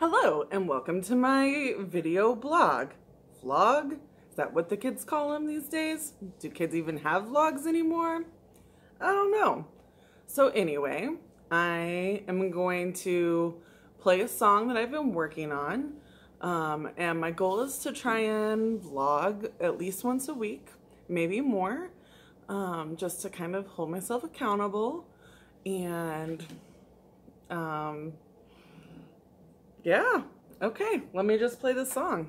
Hello and welcome to my video blog. Vlog? Is that what the kids call them these days? Do kids even have vlogs anymore? I don't know. So anyway, I am going to play a song that I've been working on. Um, and my goal is to try and vlog at least once a week, maybe more, um, just to kind of hold myself accountable and um, yeah, okay, let me just play this song.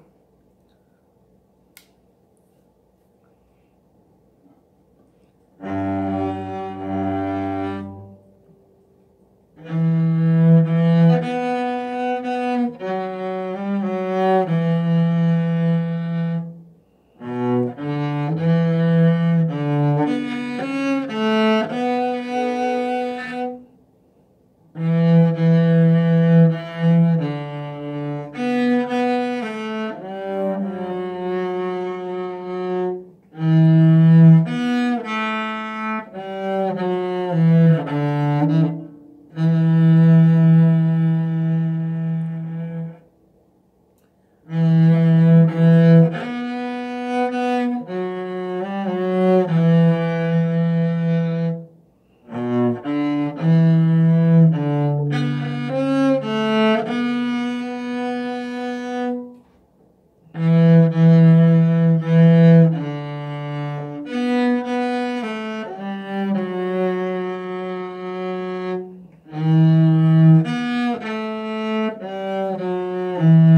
Mm-hmm.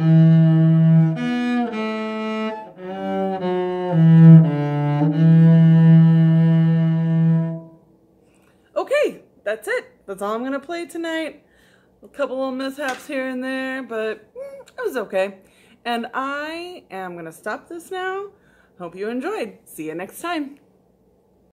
Okay, that's it. That's all I'm going to play tonight. A couple little mishaps here and there, but mm, it was okay. And I am going to stop this now. Hope you enjoyed. See you next time.